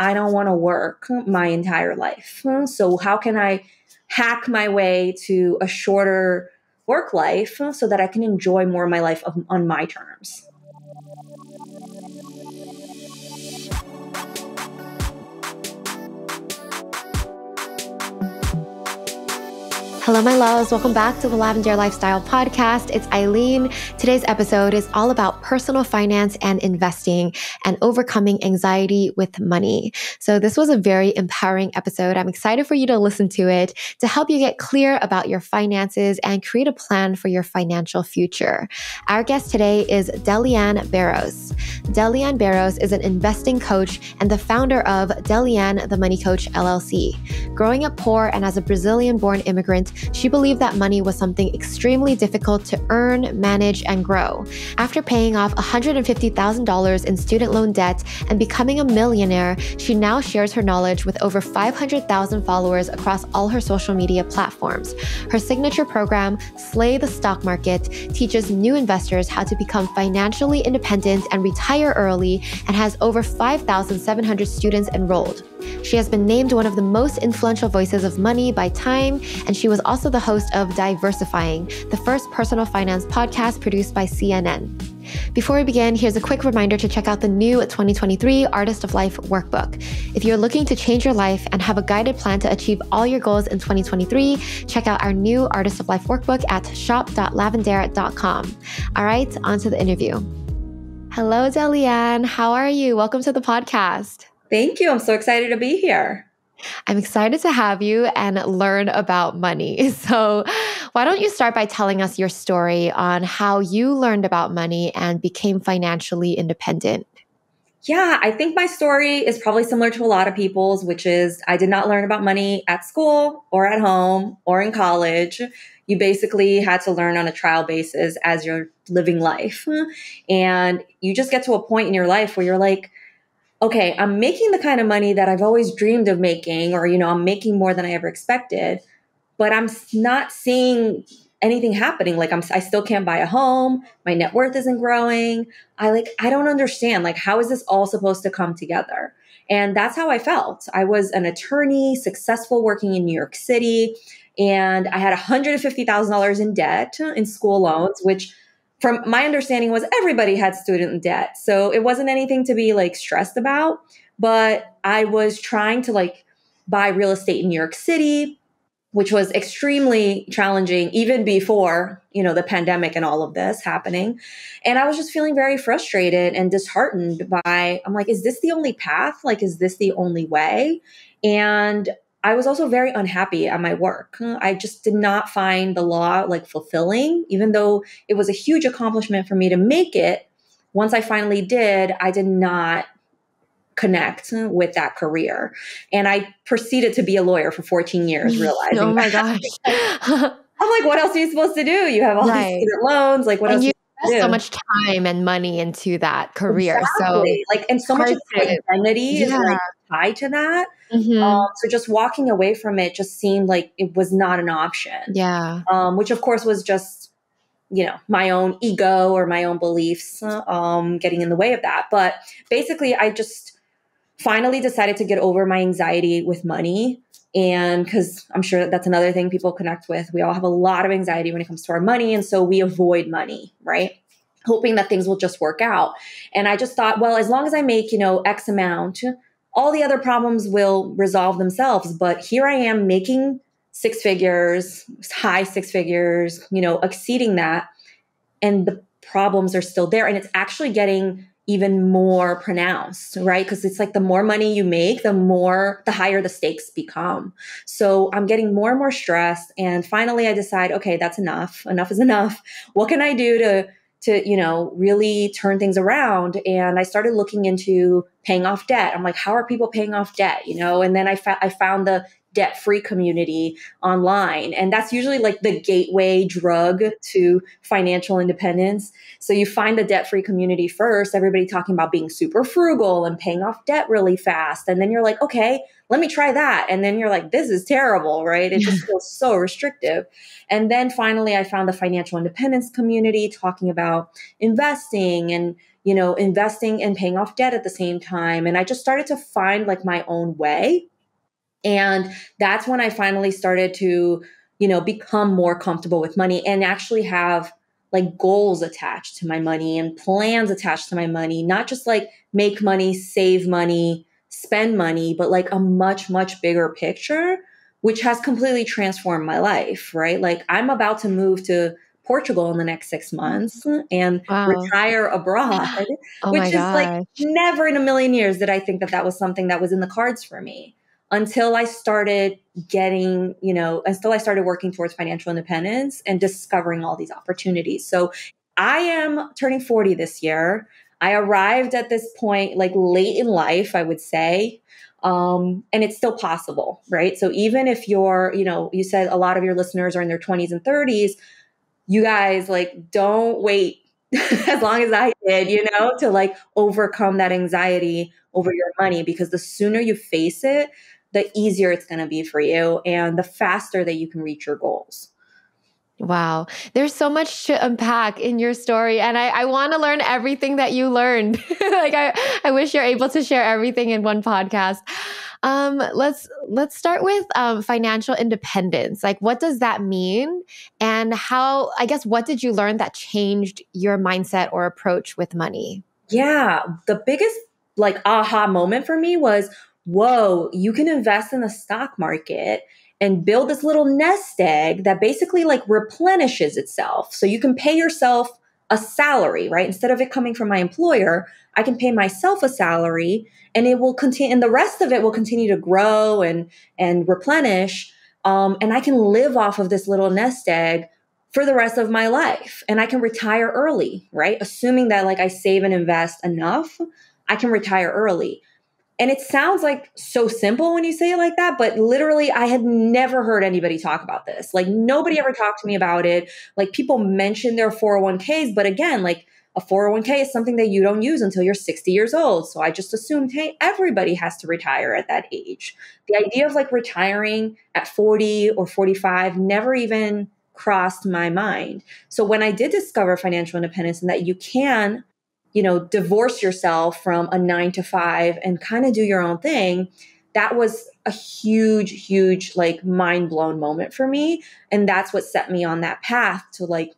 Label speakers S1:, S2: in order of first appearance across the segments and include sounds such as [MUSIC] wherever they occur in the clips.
S1: I don't want to work my entire life. So, how can I hack my way to a shorter work life so that I can enjoy more of my life on my terms?
S2: Hello, my loves. Welcome back to the Lavendaire Lifestyle Podcast. It's Eileen. Today's episode is all about personal finance and investing and overcoming anxiety with money. So, this was a very empowering episode. I'm excited for you to listen to it to help you get clear about your finances and create a plan for your financial future. Our guest today is Delyanne Barros. Delyanne Barros is an investing coach and the founder of Delyanne the Money Coach LLC. Growing up poor and as a Brazilian born immigrant, she believed that money was something extremely difficult to earn, manage, and grow. After paying off $150,000 in student loan debt and becoming a millionaire, she now shares her knowledge with over 500,000 followers across all her social media platforms. Her signature program, Slay the Stock Market, teaches new investors how to become financially independent and retire early and has over 5,700 students enrolled. She has been named one of the most influential voices of money by Time, and she was also the host of Diversifying, the first personal finance podcast produced by CNN. Before we begin, here's a quick reminder to check out the new 2023 Artist of Life workbook. If you're looking to change your life and have a guided plan to achieve all your goals in 2023, check out our new Artist of Life workbook at shop.lavendaire.com. All right, on to the interview. Hello, Delyanne. How are you? Welcome to the podcast.
S1: Thank you. I'm so excited to be here.
S2: I'm excited to have you and learn about money. [LAUGHS] So, why don't you start by telling us your story on how you learned about money and became financially independent?
S1: Yeah, I think my story is probably similar to a lot of people's, which is I did not learn about money at school or at home or in college. You basically had to learn on a trial basis as you're living life. [LAUGHS] And you just get to a point in your life where you're like, okay, I'm making the kind of money that I've always dreamed of making, or, you know, I'm making more than I ever expected, but I'm not seeing anything happening. Like I'm, I still can't buy a home. My net worth isn't growing. I like, I don't understand. Like, how is this all supposed to come together? And that's how I felt. I was an attorney, successful working in New York City, and I had $150,000 in debt in school loans, which from my understanding was everybody had student debt. So it wasn't anything to be like stressed about, but I was trying to like buy real estate in New York City, which was extremely challenging even before, you know, the pandemic and all of this happening. And I was just feeling very frustrated and disheartened by I'm like is this the only path? Like is this the only way? And I was also very unhappy at my work. I just did not find the law like fulfilling, even though it was a huge accomplishment for me to make it. Once I finally did, I did not connect with that career. And I proceeded to be a lawyer for 14 years, [LAUGHS] realizing.
S2: oh my gosh. [LAUGHS]
S1: I'm like, what else are you supposed to do? You have all right. these student loans. Like, what and else?
S2: so much time and money into that career. Exactly.
S1: So like, and so much identity yeah. is like to that. Mm-hmm. Um, so just walking away from it just seemed like it was not an option.
S2: Yeah.
S1: Um, which of course was just, you know, my own ego or my own beliefs um, getting in the way of that. But basically, I just finally decided to get over my anxiety with money. And because I'm sure that that's another thing people connect with. We all have a lot of anxiety when it comes to our money. And so we avoid money, right? Hoping that things will just work out. And I just thought, well, as long as I make, you know, X amount, all the other problems will resolve themselves. But here I am making six figures, high six figures, you know, exceeding that. And the problems are still there. And it's actually getting even more pronounced, right? Because it's like the more money you make, the more, the higher the stakes become. So I'm getting more and more stressed. And finally, I decide, okay, that's enough. Enough is enough. What can I do to to you know really turn things around. And i started looking into paying off debt. I'm like how are people paying off debt you know? And then i, fa- I found the debt free community online. And that's usually like the gateway drug to financial independence. So you find the debt free community first everybody talking about being super frugal and paying off debt really fast. And then you're like okay let me try that. And then you're like, this is terrible, right? It just [LAUGHS] feels so restrictive. And then finally, I found the financial independence community talking about investing and you know, investing and paying off debt at the same time. And I just started to find like my own way. And that's when I finally started to, you know, become more comfortable with money and actually have like goals attached to my money and plans attached to my money, not just like make money, save money, spend money, but like a much, much bigger picture, which has completely transformed my life, right? Like I'm about to move to Portugal in the next six months and wow. retire abroad, [LAUGHS] oh which is gosh. like never in a million years did I think that that was something that was in the cards for me until I started getting, you know, until I started working towards financial independence and discovering all these opportunities. So I am turning 40 this year. I arrived at this point like late in life, I would say. Um, and it's still possible, right? So even if you're, you know, you said a lot of your listeners are in their 20s and 30s, you guys like don't wait [LAUGHS] as long as I did, you know, to like overcome that anxiety over your money because the sooner you face it, the easier it's going to be for you and the faster that you can reach your goals.
S2: Wow. There's so much to unpack in your story. And I, I want to learn everything that you learned. [LAUGHS] like I, I wish you're able to share everything in one podcast. Um, let's let's start with um, financial independence. Like, what does that mean, and how? I guess what did you learn that changed your mindset or approach with money?
S1: Yeah, the biggest like aha moment for me was whoa, you can invest in the stock market and build this little nest egg that basically like replenishes itself. So you can pay yourself a salary, right? Instead of it coming from my employer, I can pay myself a salary and it will continue and the rest of it will continue to grow and and replenish. Um, and I can live off of this little nest egg for the rest of my life and I can retire early, right? Assuming that like I save and invest enough, I can retire early. And it sounds like so simple when you say it like that, but literally, I had never heard anybody talk about this. Like, nobody ever talked to me about it. Like, people mention their 401ks, but again, like, a 401k is something that you don't use until you're 60 years old. So I just assumed, hey, everybody has to retire at that age. The idea of like retiring at 40 or 45 never even crossed my mind. So when I did discover financial independence and that you can you know, divorce yourself from a nine to five and kind of do your own thing, that was a huge, huge, like mind blown moment for me. And that's what set me on that path to like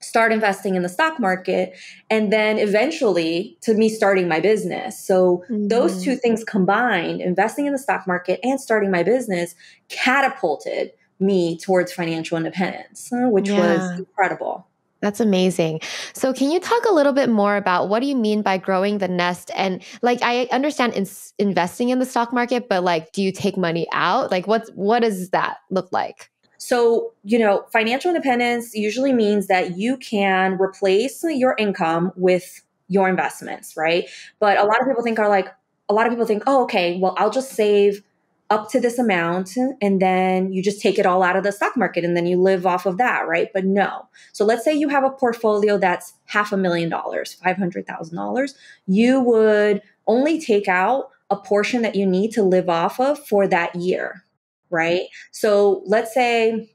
S1: start investing in the stock market and then eventually to me starting my business. So mm-hmm. those two things combined, investing in the stock market and starting my business catapulted me towards financial independence, which yeah. was incredible.
S2: That's amazing. So, can you talk a little bit more about what do you mean by growing the nest? And like, I understand in, investing in the stock market, but like, do you take money out? Like, what's what does that look like?
S1: So, you know, financial independence usually means that you can replace your income with your investments, right? But a lot of people think are like, a lot of people think, oh, okay, well, I'll just save up to this amount and then you just take it all out of the stock market and then you live off of that, right? But no. So let's say you have a portfolio that's half a million dollars, $500,000. You would only take out a portion that you need to live off of for that year, right? So let's say,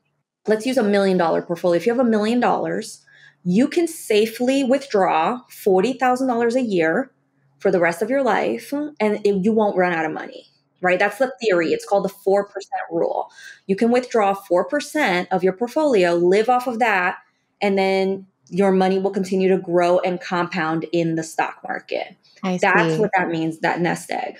S1: let's use a million dollar portfolio. If you have a million dollars, you can safely withdraw $40,000 a year for the rest of your life and it, you won't run out of money right? That's the theory. It's called the 4% rule. You can withdraw 4% of your portfolio, live off of that, and then your money will continue to grow and compound in the stock market. I That's see. what that means, that nest egg.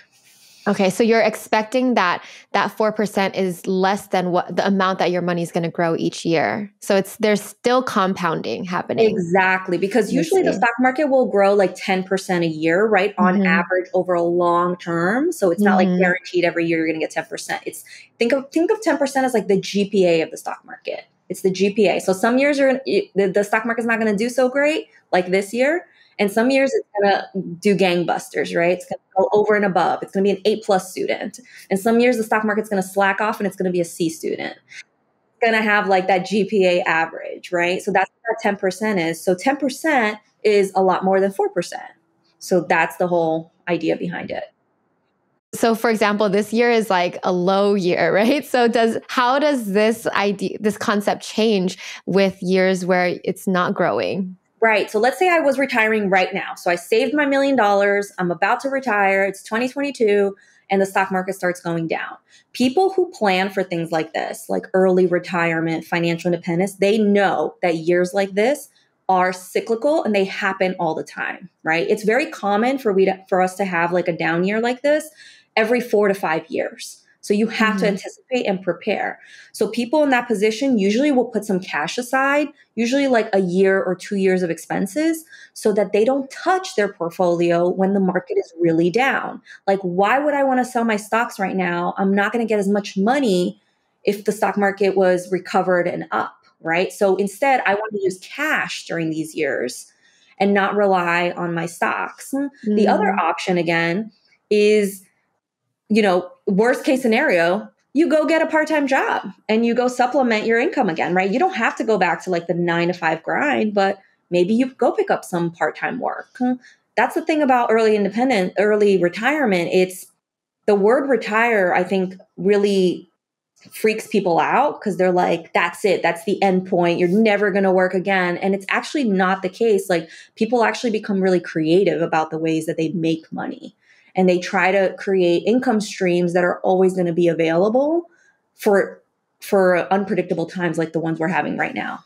S2: Okay, so you're expecting that that 4% is less than what the amount that your money is going to grow each year. So it's there's still compounding happening.
S1: Exactly, because usually the stock market will grow like 10% a year, right? On mm-hmm. average over a long term. So it's not mm-hmm. like guaranteed every year you're going to get 10%. It's think of think of 10% as like the GPA of the stock market. It's the GPA. So some years are the, the stock market's not going to do so great like this year and some years it's to do gangbusters, right? It's to go over and above. It's to be an A plus student. And some years the stock market's to slack off and it's to be a C student. It's to have like that GPA average, right? So that's what 10% is. So 10% is a lot more than 4%. So that's the whole idea behind it.
S2: So for example, this year is like a low year, [LAUGHS] right? So does how does this idea this concept change with years where it's not growing?
S1: Right. So let's say I was retiring right now. So I saved my million dollars. I'm about to retire. It's 2022 and the stock market starts going down. People who plan for things like this, like early retirement, financial independence, they know that years like this are cyclical and they happen all the time, right? It's very common for we to, for us to have like a down year like this every 4 to 5 years. So you have mm-hmm. to anticipate and prepare. So people in that position usually will put some cash aside, usually like a year or 2 years of expenses so that they don't touch their portfolio when the market is really down. Like why would I want to sell my stocks right now? I'm not going to get as much money if the stock market was recovered and up, right? So instead, I want to use cash during these years and not rely on my stocks. Mm-hmm. The other mm. option again is you know, worst case scenario, you go get a part-time job and you go supplement your income again, right? You don't have to go back to like the 9 to 5 grind, but maybe you go pick up some part-time work. That's the thing about early independent, early retirement. It's the word retire, I think really freaks people out because they're like, that's it, that's the end point. You're never going to work again. And it's actually not the case. Like people actually become really creative about the ways that they make money and they try to create income streams that are always going to be available for for unpredictable times like the ones we're having right now.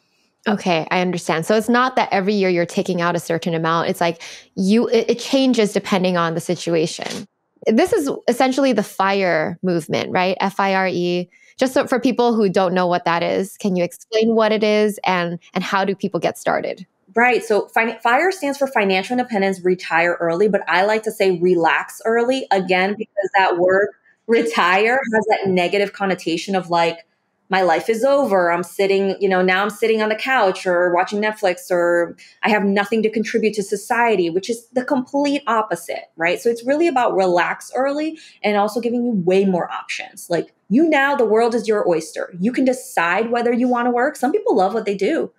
S2: Okay, I understand. So it's not that every year you're taking out a certain amount. It's like you it, it changes depending on the situation. This is essentially the FIRE movement, right? F I R E. Just so for people who don't know what that is, can you explain what it is and and how do people get started?
S1: Right. So FIRE stands for financial independence, retire early, but I like to say relax early again because that word retire has that negative connotation of like, my life is over. I'm sitting, you know, now I'm sitting on the couch or watching Netflix or I have nothing to contribute to society, which is the complete opposite, right? So it's really about relax early and also giving you way more options. Like you now, the world is your oyster. You can decide whether you want to work. Some people love what they do.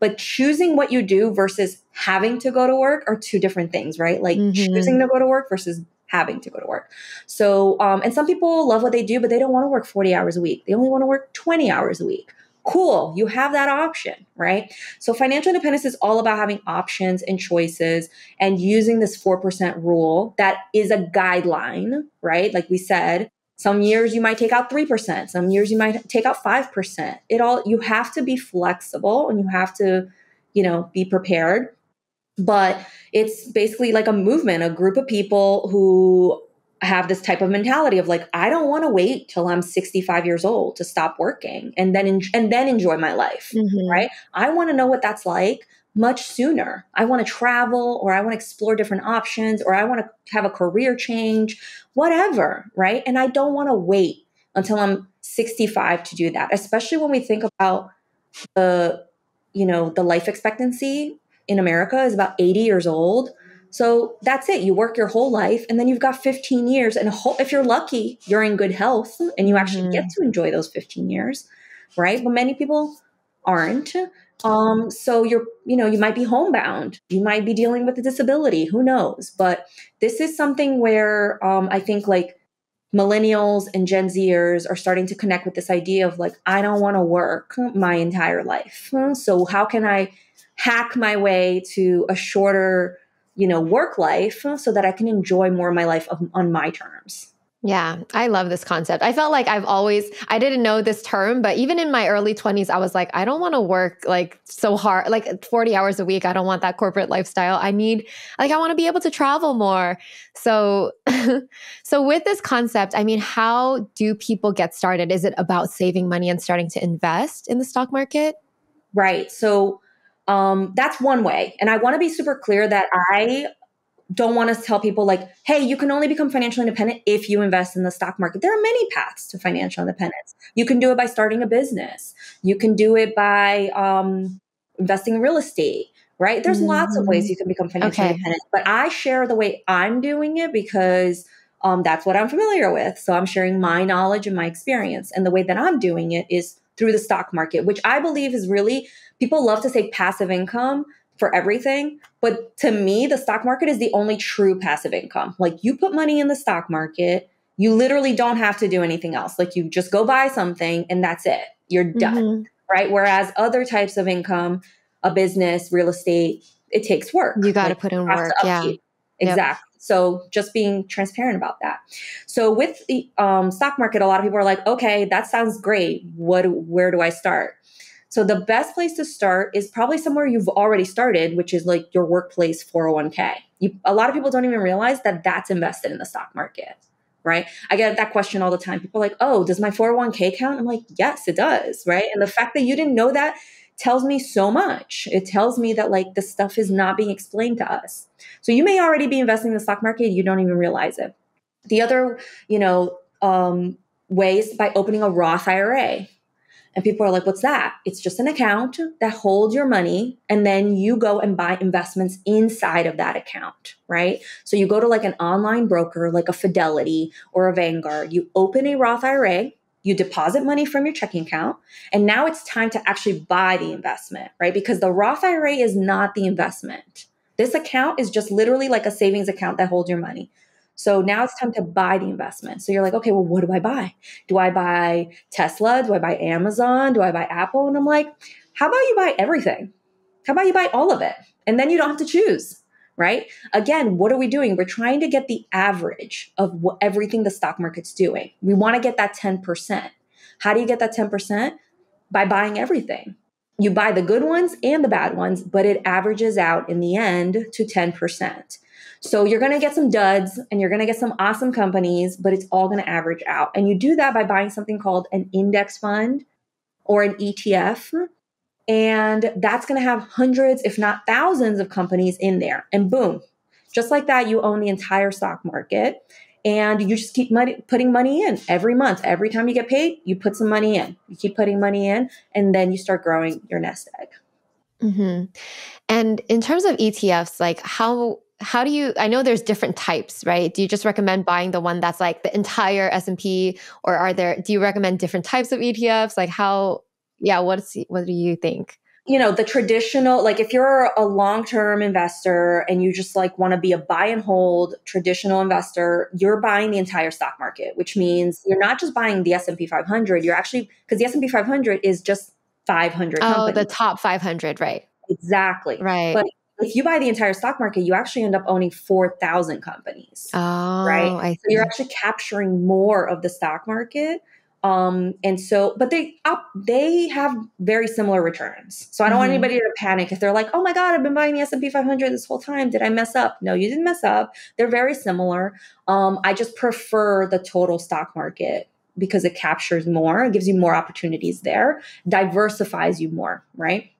S1: But choosing what you do versus having to go to work are two different things, right? Like mm-hmm. choosing to go to work versus having to go to work. So, um, and some people love what they do, but they don't want to work 40 hours a week. They only want to work 20 hours a week. Cool. You have that option, right? So financial independence is all about having options and choices and using this 4% rule that is a guideline, right? Like we said, some years you might take out 3%, some years you might take out 5%. It all you have to be flexible and you have to, you know, be prepared. But it's basically like a movement, a group of people who have this type of mentality of like I don't want to wait till I'm 65 years old to stop working and then en- and then enjoy my life, mm-hmm. right? I want to know what that's like much sooner. I want to travel or I want to explore different options or I want to have a career change, whatever, right? And I don't want to wait until I'm 65 to do that, especially when we think about the you know, the life expectancy in America is about 80 years old. So that's it. You work your whole life and then you've got 15 years and if you're lucky, you're in good health and you actually mm-hmm. get to enjoy those 15 years, right? But many people aren't. Um, so you're, you know, you might be homebound. You might be dealing with a disability. Who knows? But this is something where um, I think like millennials and Gen Zers are starting to connect with this idea of like, I don't want to work my entire life. So how can I hack my way to a shorter, you know, work life so that I can enjoy more of my life on my terms?
S2: Yeah, I love this concept. I felt like I've always I didn't know this term, but even in my early 20s I was like I don't want to work like so hard like 40 hours a week. I don't want that corporate lifestyle. I need like I want to be able to travel more. So [LAUGHS] so with this concept, I mean, how do people get started? Is it about saving money and starting to invest in the stock market?
S1: Right. So um, that's one way. And I want to be super clear that I don't want to tell people like, hey, you can only become financially independent if you invest in the stock market. There are many paths to financial independence. You can do it by starting a business. You can do it by um, investing in real estate, right? There's mm-hmm. lots of ways mm-hmm. you can become financially okay. independent. But I share the way I'm doing it because um, that's what I'm familiar with. So I'm sharing my knowledge and my experience. And the way that I'm doing it is through the stock market, which I believe is really, people love to say passive income for everything. But to me, the stock market is the only true passive income. Like you put money in the stock market, you literally don't have to do anything else. Like you just go buy something and that's it. You're done. Mm-hmm. Right. Whereas other types of income, a business, real estate, it takes work.
S2: You got to like, put in work. Yeah.
S1: Exactly. Yep. So just being transparent about that. So with the um, stock market, a lot of people are like, okay, that sounds great. What, where do I start? So the best place to start is probably somewhere you've already started, which is like your workplace 401k. You, a lot of people don't even realize that that's invested in the stock market, right? I get that question all the time. People are like, oh, does my 401k count? I'm like, yes, it does, right? And the fact that you didn't know that tells me so much. It tells me that like the stuff is not being explained to us. So you may already be investing in the stock market, you don't even realize it. The other, you know, um, ways by opening a Roth IRA. And people are like, what's that? It's just an account that holds your money and then you go and buy investments inside of that account, right? So you go to like an online broker like a Fidelity or a Vanguard, you open a Roth IRA, you deposit money from your checking account, and now it's time to actually buy the investment, right? Because the Roth IRA is not the investment. This account is just literally like a savings account that holds your money. So now it's time to buy the investment. So you're like, okay, well, what do I buy? Do I buy Tesla? Do I buy Amazon? Do I buy Apple? And I'm like, how about you buy everything? How about you buy all of it? And then you don't have to choose, right? Again, what are we doing? We're trying to get the average of what, everything the stock market's doing. We want to get that 10%. How do you get that 10%? By buying everything. You buy the good ones and the bad ones, but it averages out in the end to 10%. So you're going to get some duds and you're going to get some awesome companies, but it's all going to average out. And you do that by buying something called an index fund or an ETF. And that's going to have hundreds, if not thousands, of companies in there. And boom, just like that, you own the entire stock market and you just keep money, putting money in every month. Every time you get paid, you put some money in. You keep putting money in, and then you start growing your nest egg.
S2: Mm-hmm. And in terms of ETFs, like how how do you i know there's different types right? Do you just recommend buying the one that's like the entire s&p or are there do you recommend different types of etfs like how yeah what's what do you think?
S1: You know the traditional like if you're a long-term investor and you just like want to be a buy and hold traditional investor you're buying the entire stock market which means you're not just buying the s&p 500 you're actually because the s&p 500 is just 500
S2: oh companies. the top 500 right.
S1: Exactly.
S2: Right.
S1: But if you buy the entire stock market, you actually end up owning 4,000 companies.
S2: Oh,
S1: right. So you're actually capturing more of the stock market. Um, and so, but they up, they have very similar returns. So I don't mm-hmm. want anybody to panic if they're like, "Oh my god, I've been buying the S and P 500 this whole time. Did I mess up?" No, you didn't mess up. They're very similar. Um, I just prefer the total stock market because it captures more, it gives you more opportunities there, diversifies you more, right?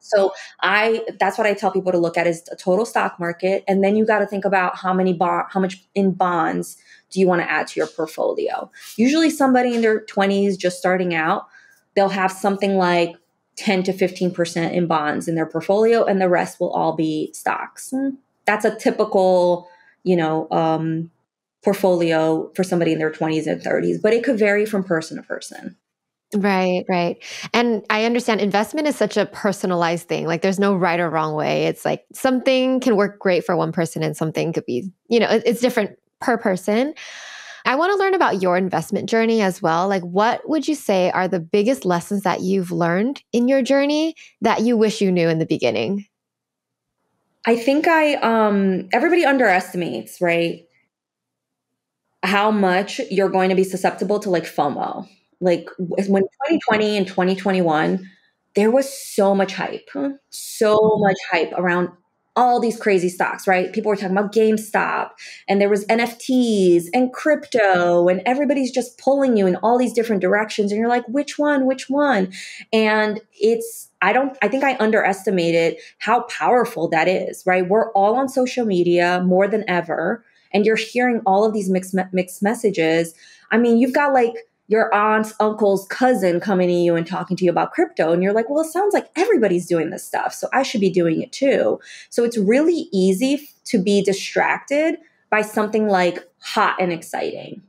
S1: So I that's what I tell people to look at is a total stock market and then you got to think about how many how much in bonds do you want to add to your portfolio. Usually somebody in their 20s just starting out, they'll have something like 10 to 15% in bonds in their portfolio and the rest will all be stocks. That's a typical, you know, um, portfolio for somebody in their 20s and 30s, but it could vary from person to person.
S2: Right, right. And I understand investment is such a personalized thing. Like there's no right or wrong way. It's like something can work great for one person and something could be, you know, it's different per person. I want to learn about your investment journey as well. Like what would you say are the biggest lessons that you've learned in your journey that you wish you knew in the beginning?
S1: I think I um everybody underestimates, right? How much you're going to be susceptible to like FOMO like when 2020 and 2021, there was so much hype, so much hype around all these crazy stocks, right? People were talking about GameStop and there was NFTs and crypto and everybody's just pulling you in all these different directions and you're like, which one, which one? And it's I don't I think I underestimated how powerful that is, right? We're all on social media more than ever and you're hearing all of these mixed mixed messages. I mean, you've got like your aunt's uncle's cousin coming to you and talking to you about crypto and you're like well it sounds like everybody's doing this stuff so i should be doing it too. So it's really easy to be distracted by something like hot and exciting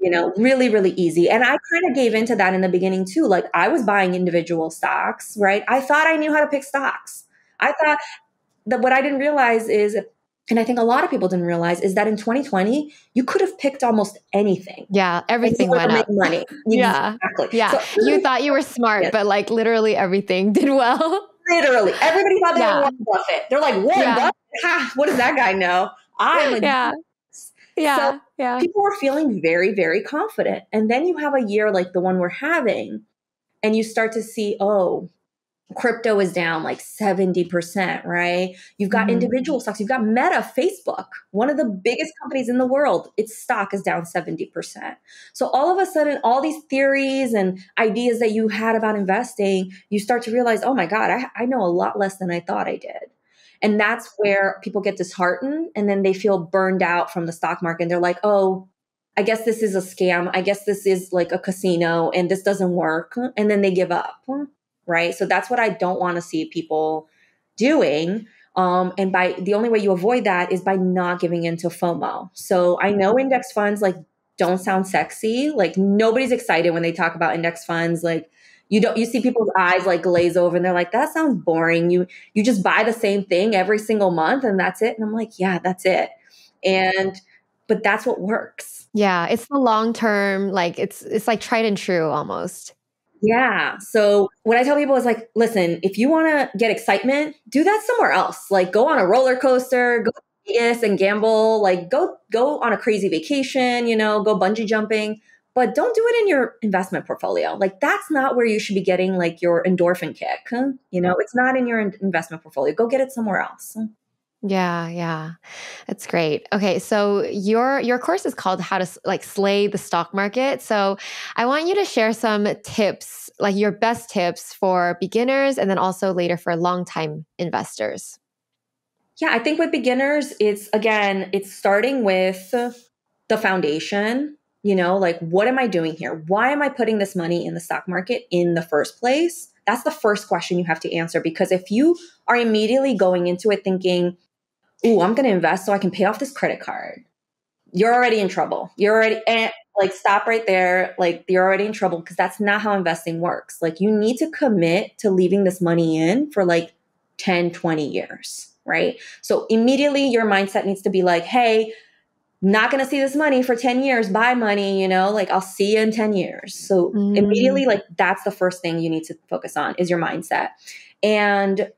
S1: you know really really easy. And i kind of gave into that in the beginning too like i was buying individual stocks right? I thought i knew how to pick stocks. I thought that what i didn't realize is and I think a lot of people didn't realize is that in 2020 you could have picked almost anything.
S2: Yeah, everything went up.
S1: Money. [LAUGHS]
S2: yeah, exactly. Yeah, so, you thought you were smart, but like literally everything [LAUGHS] did well.
S1: Literally, everybody thought they yeah. were Warren Buffett. They're like Warren yeah. Buffett. Ha, what does that guy know? I'm a
S2: yeah. Yeah, so yeah.
S1: People were feeling very, very confident. And then you have a year like the one we're having, and you start to see, oh, crypto is down like 70%, right? You've got mm-hmm. individual stocks. You've got Meta, Facebook, one of the biggest companies in the world. Its stock is down 70%. So all of a sudden, all these theories and ideas that you had about investing, you start to realize, oh my God, I, I know a lot less than I thought I did. And that's where people get disheartened and then they feel burned out from the stock market. And they're like, oh, I guess this is a scam. I guess this is like a casino and this doesn't work. And then they give up right? So that's what I don't want to see people doing. Um, and by the only way you avoid that is by not giving into FOMO. So I know index funds like don't sound sexy. Like nobody's excited when they talk about index funds. Like you don't you see people's eyes like glaze over and they're like, that sounds boring. You you just buy the same thing every single month and that's it. And I'm like, yeah, that's it. And but that's what works.
S2: Yeah, it's the long term, like it's it's like tried and true almost.
S1: Yeah. So what I tell people is like, listen, if you want to get excitement, do that somewhere else. Like go on a roller coaster, go to Vegas and gamble, like go go on a crazy vacation, you know, go bungee jumping, but don't do it in your investment portfolio. Like that's not where you should be getting like your endorphin kick. You know, it's not in your investment portfolio. Go get it somewhere else.
S2: Yeah, yeah. That's great. Okay, so your your course is called How to like slay the stock market. So I want you to share some tips, like your best tips for beginners and then also later for long-time investors.
S1: Yeah, I think with beginners it's again, it's starting with the foundation, you know, like what am I doing here? Why am I putting this money in the stock market in the first place? That's the first question you have to answer because if you are immediately going into it thinking, ooh, I'm going to invest so I can pay off this credit card. You're already in trouble. You're already, eh, like, stop right there. Like, you're already in trouble because that's not how investing works. Like, you need to commit to leaving this money in for like 10, 20 years, right? So, immediately your mindset needs to be like, hey, not going to see this money for 10 years buy money you know like i'll see you in 10 years so mm. immediately like that's the first thing you need to focus on is your mindset and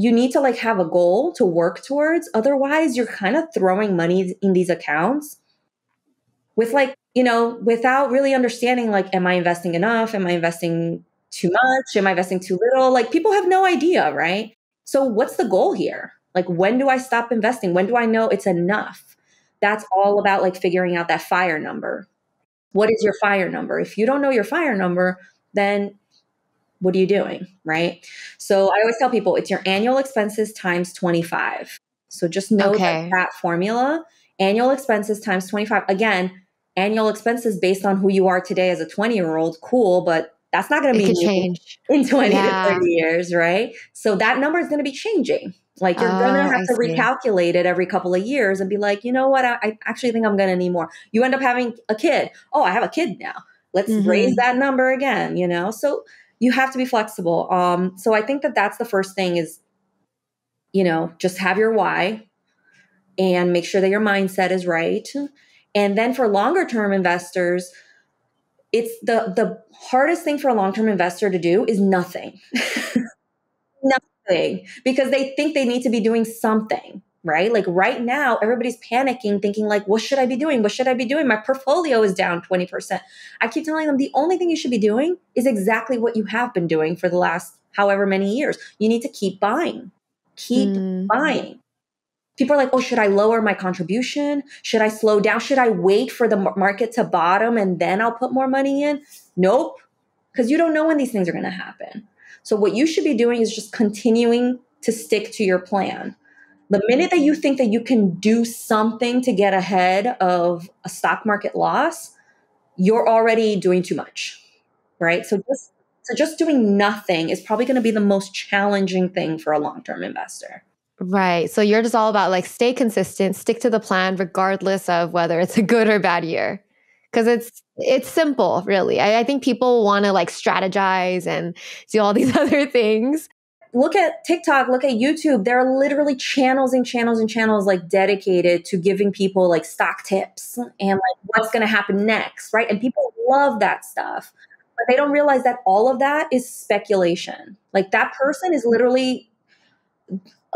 S1: you need to like have a goal to work towards. Otherwise, you're kind of throwing money in these accounts with like, you know, without really understanding like, am I investing enough? Am I investing too much? Am I investing too little? Like people have no idea, right? So what's the goal here? Like when do I stop investing? When do I know it's enough? That's all about like figuring out that fire number. What is your fire number? If you don't know your fire number, then what are you doing? Right. So I always tell people it's your annual expenses times 25. So just know okay. that, that formula, annual expenses times 25. Again, annual expenses based on who you are today as a 20 year old, cool, but that's not going to be
S2: change
S1: in 20 yeah. to 30 years, right? So that number is going to be changing. Like you're oh, gonna have I to see. recalculate it every couple of years and be like, you know what? I, I, actually think I'm gonna need more. You end up having a kid. Oh, I have a kid now. Let's mm-hmm. raise that number again. You know, so you have to be flexible. Um, so I think that that's the first thing is, you know, just have your why and make sure that your mindset is right. And then for longer term investors, it's the the hardest thing for a long term investor to do is nothing. [LAUGHS] nothing because they think they need to be doing something right? Like right now, everybody's panicking, thinking like, what should I be doing? What should I be doing? My portfolio is down 20%. I keep telling them the only thing you should be doing is exactly what you have been doing for the last however many years. You need to keep buying. Keep mm. buying. People are like, oh, should I lower my contribution? Should I slow down? Should I wait for the market to bottom and then I'll put more money in? Nope. Because you don't know when these things are going to happen. So, what you should be doing is just continuing to stick to your plan the minute that you think that you can do something to get ahead of a stock market loss, you're already doing too much. Right? So just so just doing nothing is probably going to be the most challenging thing for a long-term investor.
S2: Right. So you're just all about like stay consistent, stick to the plan regardless of whether it's a good or bad year. Cause it's it's simple, really. I, I think people want to like strategize and do all these [LAUGHS] other things
S1: look at TikTok, look at YouTube. There are literally channels and channels and channels like dedicated to giving people like stock tips and like what's going to happen next, right? And people love that stuff. But they don't realize that all of that is speculation. Like that person is literally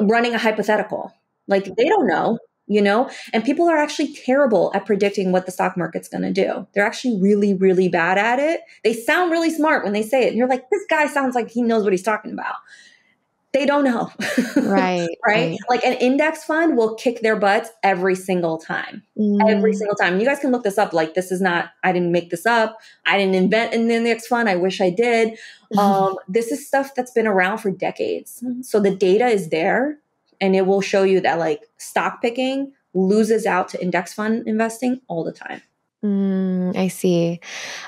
S1: running a hypothetical. Like they don't know, you know? And people are actually terrible at predicting what the stock market's going to do. They're actually really, really bad at it. They sound really smart when they say it. And you're like, this guy sounds like he knows what he's talking about they don't know.
S2: Right, [LAUGHS]
S1: right. Right. Like an index fund will kick their butts every single time. Mm. Every single time. And you guys can look this up. Like, this is not, I didn't make this up. I didn't invent an index fund. I wish I did. [LAUGHS] Um, this is stuff that's been around for decades. So the data is there and it will show you that like stock picking loses out to index fund investing all the time.
S2: Mm, I see.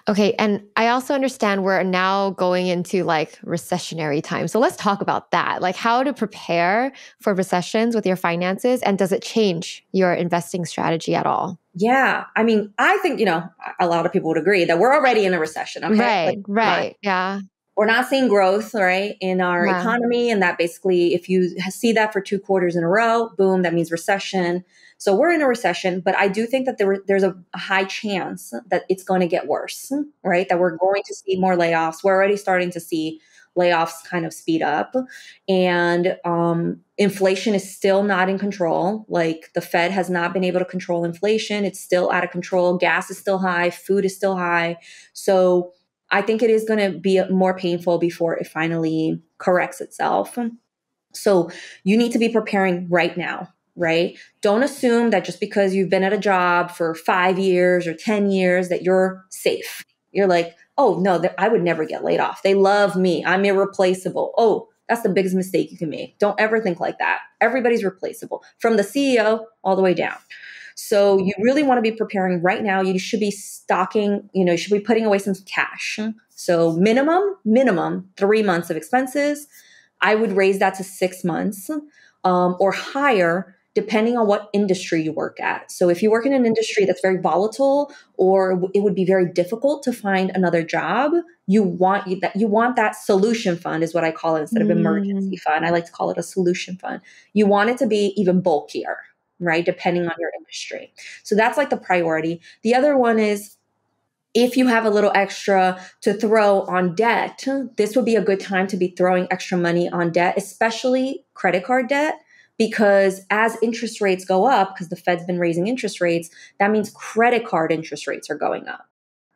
S2: Okay. And I also understand we're now going into like recessionary time. So let's talk about that. Like how to prepare for recessions with your finances and does it change your investing strategy at all?
S1: Yeah. I mean, I think, you know, a lot of people would agree that we're already in a recession.
S2: Okay? Right. Like, right. Yeah.
S1: We're not seeing growth, right, in our yeah. economy. And that basically, if you see that for two quarters in a row, boom, that means recession. So we're in a recession, but I do think that there, there's a, high chance that it's going to get worse, right? That we're going to see more layoffs. We're already starting to see layoffs kind of speed up. And um, inflation is still not in control. Like the fed has not been able to control inflation. It's still out of control. Gas is still high. Food is still high. So i think it is going to be more painful before it finally corrects itself. So you need to be preparing right now right? Don't assume that just because you've been at a job for five years or 10 years that you're safe. You're like, oh, no, I would never get laid off. They love me. I'm irreplaceable. Oh, that's the biggest mistake you can make. Don't ever think like that. Everybody's replaceable from the CEO all the way down. So you really want to be preparing right now. You should be stocking, you know, you should be putting away some cash. So minimum, minimum three months of expenses. I would raise that to six months um, or higher depending on what industry you work at. So if you work in an industry that's very volatile or it would be very difficult to find another job, you want that you want that solution fund is what I call it instead of emergency mm. fund. I like to call it a solution fund. You want it to be even bulkier, right? Depending on your industry. So that's like the priority. The other one is if you have a little extra to throw on debt, this would be a good time to be throwing extra money on debt, especially credit card debt because as interest rates go up, because the Fed's been raising interest rates, that means credit card interest rates are going up.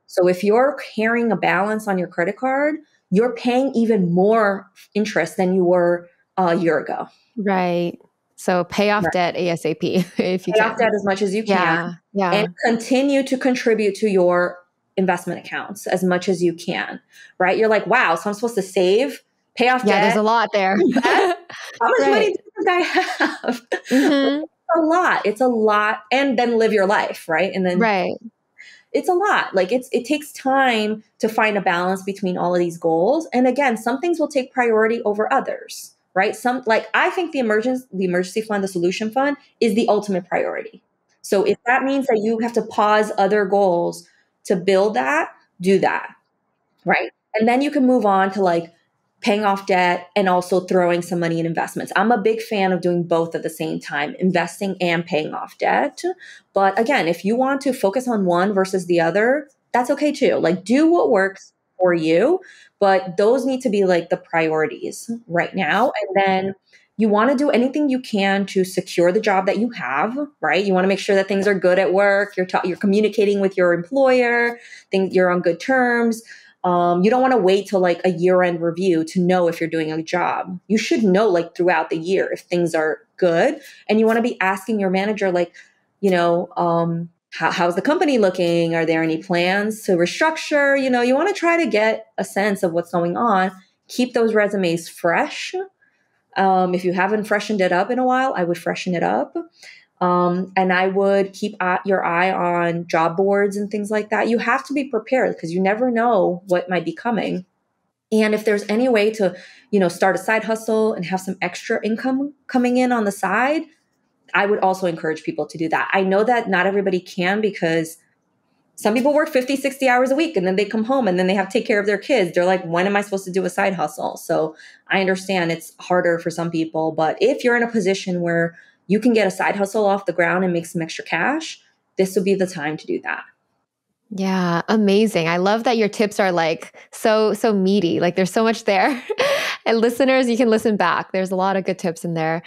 S1: So if you're carrying a balance on your credit card, you're paying even more interest than you were a year ago.
S2: Right. So pay off right. debt ASAP [LAUGHS] if you
S1: pay
S2: can.
S1: off debt as much as you can.
S2: Yeah. yeah.
S1: And continue to contribute to your investment accounts as much as you can. Right. You're like, wow, so I'm supposed to save, pay off
S2: yeah,
S1: debt.
S2: there's a lot there. [LAUGHS]
S1: How much [LAUGHS] right. money I have? Mm-hmm. a lot. It's a lot. And then live your life, right? And then
S2: right.
S1: It's a lot. Like it's it takes time to find a balance between all of these goals. And again, some things will take priority over others, right? Some like I think the emergency the emergency fund, the solution fund is the ultimate priority. So if that means that you have to pause other goals to build that, do that. Right? And then you can move on to like paying off debt and also throwing some money in investments. I'm a big fan of doing both at the same time, investing and paying off debt. But again, if you want to focus on one versus the other, that's okay too. Like do what works for you, but those need to be like the priorities right now. And then you want to do anything you can to secure the job that you have, right? You want to make sure that things are good at work. You're ta- you're communicating with your employer, things you're on good terms. Um, you don't want to wait till like a year end review to know if you're doing a job. You should know like throughout the year if things are good. And you want to be asking your manager, like, you know, um, how, how's the company looking? Are there any plans to restructure? You know, you want to try to get a sense of what's going on. Keep those resumes fresh. Um, if you haven't freshened it up in a while, I would freshen it up. Um, and I would keep your eye on job boards and things like that. You have to be prepared because you never know what might be coming. And if there's any way to, you know, start a side hustle and have some extra income coming in on the side, I would also encourage people to do that. I know that not everybody can because some people work 50, 60 hours a week and then they come home and then they have to take care of their kids. They're like, when am I supposed to do a side hustle? So I understand it's harder for some people, but if you're in a position where you can get a side hustle off the ground and make some extra cash, this would be the time to do that.
S2: Yeah, amazing. I love that your tips are like so so meaty. Like there's so much there. [LAUGHS] and listeners, you can listen back. There's a lot of good tips in there.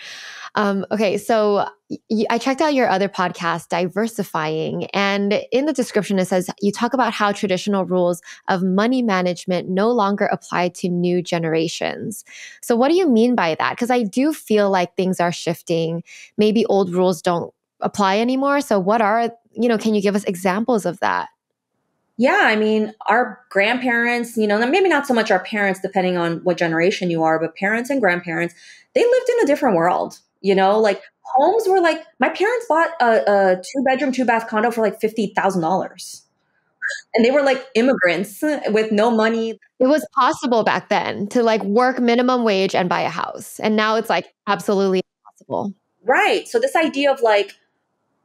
S2: Um, okay, so y- I checked out your other podcast, Diversifying, and in the description it says you talk about how traditional rules of money management no longer apply to new generations. So, what do you mean by that? Because I do feel like things are shifting. Maybe old rules don't apply anymore. So, what are you know? Can you give us examples of that?
S1: Yeah, I mean, our grandparents, you know, maybe not so much our parents, depending on what generation you are, but parents and grandparents, they lived in a different world. You know, like homes were like my parents bought a, a two bedroom, two bath condo for like fifty thousand dollars, and they were like immigrants with no money.
S2: It was possible back then to like work minimum wage and buy a house, and now it's like absolutely impossible.
S1: Right. So this idea of like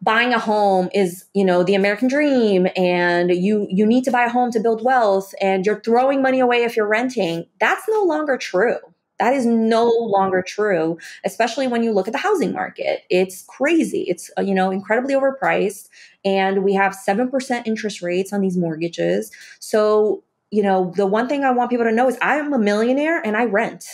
S1: buying a home is you know the american dream and you you need to buy a home to build wealth and you're throwing money away if you're renting that's no longer true that is no longer true, especially when you look at the housing market. It's crazy. It's uh, you know incredibly overpriced and we have 7% interest rates on these mortgages. So, you know, the one thing I want people to know is I am a millionaire and I rent.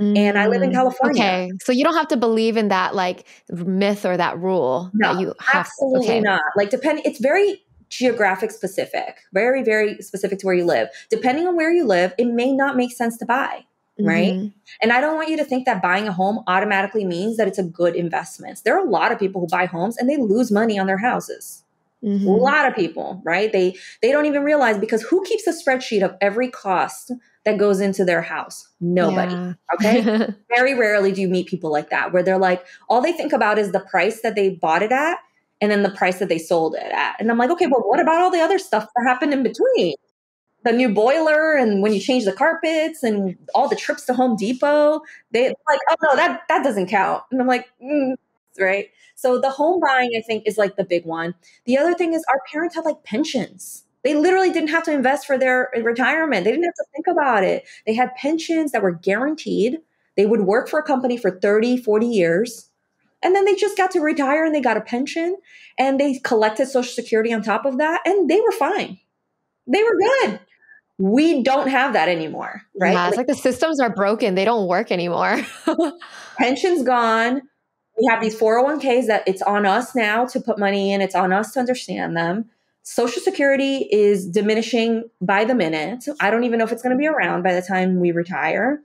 S1: Mm, and I live in mm, California.
S2: Okay. So you don't have to believe in that like myth or that rule
S1: no,
S2: that you
S1: have. Absolutely okay. not. Like depend it's very geographic specific, very, very specific to where you live. Depending on where you live, it may not make sense to buy right? Mm-hmm. And I don't want you to think that buying a home automatically means that it's a good investment. There are a lot of people who buy homes and they lose money on their houses. Mm-hmm. A lot of people, right? They they don't even realize because who keeps a spreadsheet of every cost that goes into their house? Nobody. Yeah. Okay? [LAUGHS] Very rarely do you meet people like that where they're like all they think about is the price that they bought it at and then the price that they sold it at. And I'm like, okay, but what about all the other stuff that happened in between? the new boiler and when you change the carpets and all the trips to Home Depot, they like, oh no, that that doesn't count. And I'm like, mm, right. So the home buying, I think, is like the big one. The other thing is our parents had like pensions. They literally didn't have to invest for their uh, retirement. They didn't have to think about it. They had pensions that were guaranteed. They would work for a company for 30, 40 years. And then they just got to retire and they got a pension and they collected Social Security on top of that and they were fine. They were good we don't have that anymore, right?
S2: Yeah, it's like, like the systems are broken. They don't work anymore. [LAUGHS]
S1: pension's gone. We have these 401ks that it's on us now to put money in. It's on us to understand them. Social Security is diminishing by the minute. I don't even know if it's going to be around by the time we retire.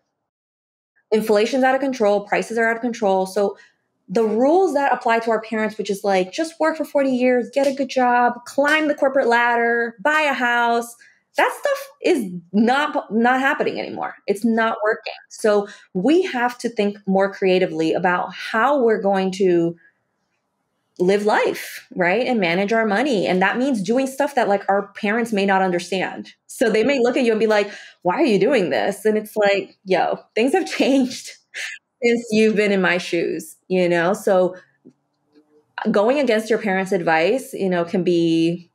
S1: Inflation's out of control, prices are out of control. So the rules that apply to our parents, which is like just work for 40 years, get a good job, climb the corporate ladder, buy a house, that stuff is not not happening anymore it's not working so we have to think more creatively about how we're going to live life right and manage our money. And that means doing stuff that like our parents may not understand. So they may look at you and be like why are you doing this? And it's like yo things have [LAUGHS] changed since you've been in my shoes you know? So going against your parents advice you know can be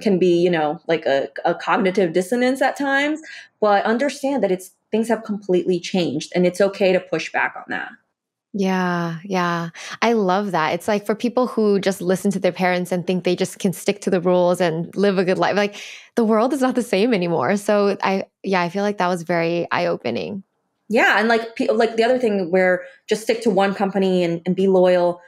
S1: can be, you know, like a, a cognitive dissonance at times, but understand that it's things have completely changed and it's okay to push back on that.
S2: Yeah, yeah. I love that. It's like for people who just listen to their parents and think they just can stick to the rules and live a good life. Like the world is not the same anymore. So I yeah, I feel like that was very eye-opening.
S1: Yeah, and like like the other thing where just stick to one company and, and be loyal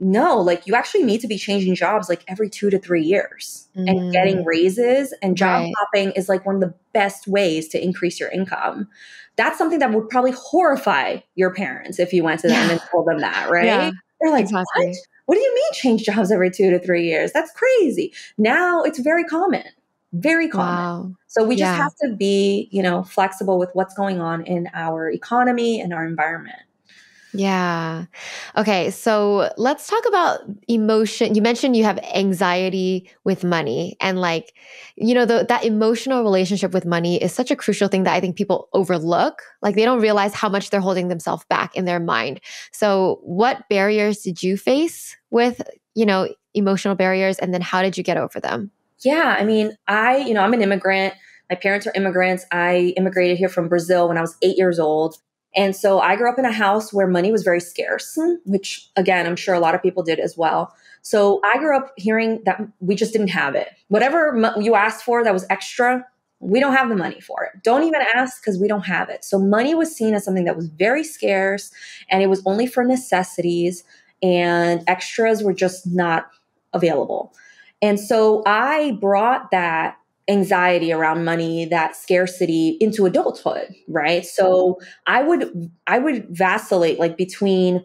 S1: no, like you actually need to be changing jobs like every two to three years mm. and getting raises and job right. hopping is like one of the best ways to increase your income. That's something that would probably horrify your parents if you went to them yeah. and told them that, [LAUGHS] right? Yeah, They're like, exactly. what? What do you mean change jobs every two to three years? That's crazy. Now it's very common, very common. Wow. So we just yeah. have to be, you know, flexible with what's going on in our economy and our environment.
S2: Yeah. Okay. So let's talk about emotion. You mentioned you have anxiety with money, and like, you know, the, that emotional relationship with money is such a crucial thing that I think people overlook. Like, they don't realize how much they're holding themselves back in their mind. So, what barriers did you face with, you know, emotional barriers, and then how did you get over them?
S1: Yeah. I mean, I, you know, I'm an immigrant. My parents are immigrants. I immigrated here from Brazil when I was eight years old And so I grew up in a house where money was very scarce, which again, I'm sure a lot of people did as well. So I grew up hearing that we just didn't have it. Whatever you asked for that was extra, we don't have the money for it. Don't even ask because we don't have it. So money was seen as something that was very scarce and it was only for necessities and extras were just not available. And so I brought that anxiety around money that scarcity into adulthood right? So i would i would vacillate like between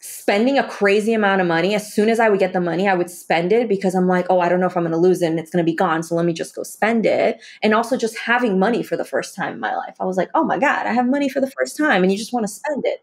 S1: spending a crazy amount of money. As soon as i would get the money i would spend it because i'm like oh i don't know if i'm going to lose it and it's going to be gone so let me just go spend it. And also just having money for the first time in my life. I was like oh my god i have money for the first time and you just want to spend it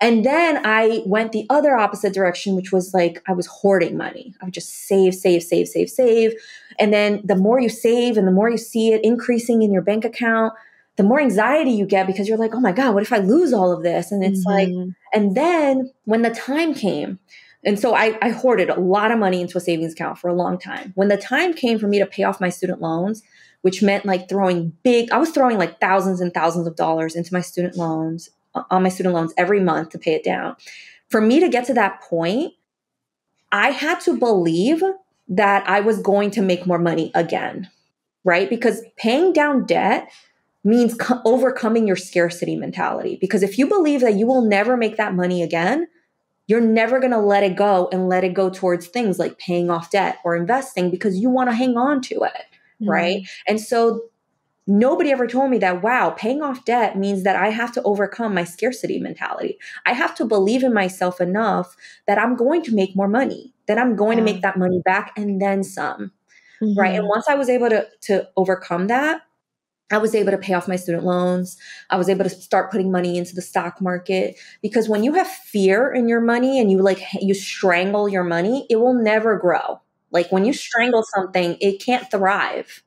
S1: and then I went the other opposite direction, which was like I was hoarding money. I would just save, save, save, save, save. And then the more you save and the more you see it increasing in your bank account, the more anxiety you get because you're like, oh my God, what if I lose all of this? And it's mm-hmm. like, and then when the time came, and so I, I hoarded a lot of money into a savings account for a long time. When the time came for me to pay off my student loans, which meant like throwing big, I was throwing like thousands and thousands of dollars into my student loans on my student loans every month to pay it down. For me to get to that point, I had to believe that I was going to make more money again, right? Because paying down debt means co- overcoming your scarcity mentality. Because if you believe that you will never make that money again, you're never going to let it go and let it go towards things like paying off debt or investing because you want to hang on to it, mm-hmm. right? And so nobody ever told me that, wow, paying off debt means that I have to overcome my scarcity mentality. I have to believe in myself enough that I'm going to make more money, that I'm going yeah. to make that money back and then some. Mm-hmm. Right. And mm-hmm. once I was able to, to overcome that, I was able to pay off my student loans. I was able to start putting money into the stock market because when you have fear in your money and you like you strangle your money, it will never grow. Like when you strangle something, it can't thrive